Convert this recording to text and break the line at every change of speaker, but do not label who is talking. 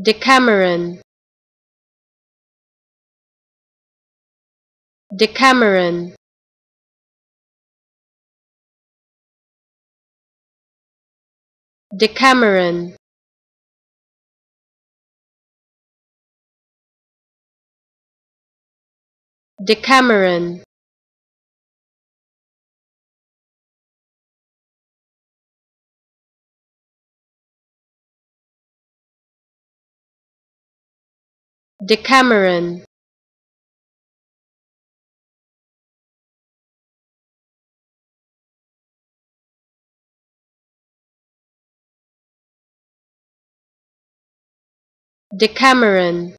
Decameron. Decameron. Decameron. Decameron Decameron. Decameron